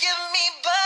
give me, but